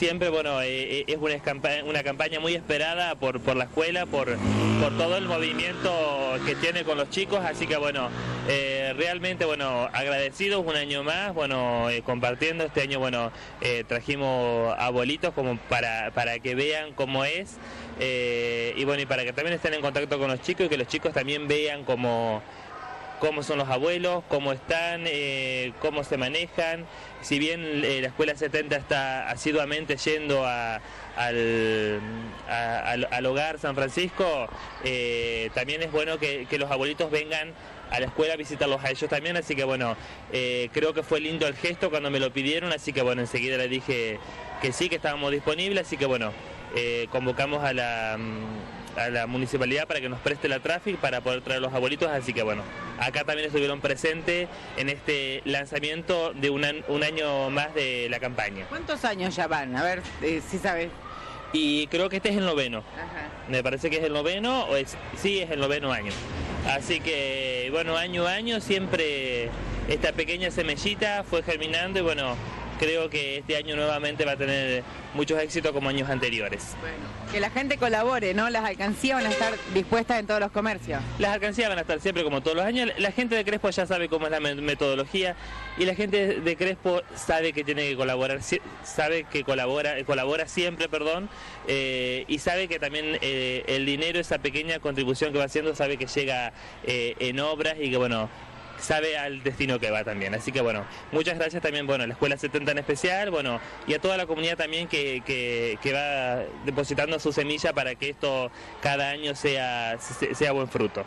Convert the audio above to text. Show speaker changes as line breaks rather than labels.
siempre, bueno, eh, eh, es una, una campaña muy esperada por, por la escuela, por, por todo el movimiento que tiene con los chicos, así que bueno, eh, realmente, bueno, agradecidos un año más, bueno, compartiendo este año, bueno, trajimos abuelitos como para, para que vean cómo es, y bueno, y para que también estén en contacto con los chicos y que los chicos también vean cómo cómo son los abuelos, cómo están, eh, cómo se manejan. Si bien eh, la escuela 70 está asiduamente yendo al, al- al hogar San Francisco, eh, también es bueno que, que los abuelitos vengan a la escuela a visitarlos a ellos también, así que bueno, creo que fue lindo el gesto cuando me lo pidieron, así que bueno, enseguida le dije que sí, que estábamos disponibles, así que bueno, convocamos a la, a la municipalidad para que nos preste la tráfico para poder traer los abuelitos, así que bueno, acá también estuvieron presentes en este lanzamiento de un, an- un año más de la campaña.
¿Cuántos años ya van? A ver eh, si sabes.
Y creo que este es el noveno.
Ajá.
Me parece que es el noveno, o es, sí, es el noveno año. Así que, bueno, año a año siempre esta pequeña semillita fue germinando y bueno, creo que este año nuevamente va a tener muchos éxitos como años anteriores.
Que la gente colabore, ¿no? Las alcancías van a estar dispuestas en todos los comercios.
Las alcancías van a estar siempre como todos los años. La gente de Crespo ya sabe cómo es la me- metodología y la gente de Crespo sabe que tiene que colaborar, sabe que colabora, colabora siempre, perdón, eh, y sabe que también eh, el dinero, esa pequeña contribución que va haciendo, sabe que llega eh, en obras y que bueno sabe al destino que va también. Así que bueno, muchas gracias también, bueno, a la Escuela 70 en especial, bueno, y a toda la comunidad también que, que, que va depositando su semilla para que esto cada año sea, sea buen fruto.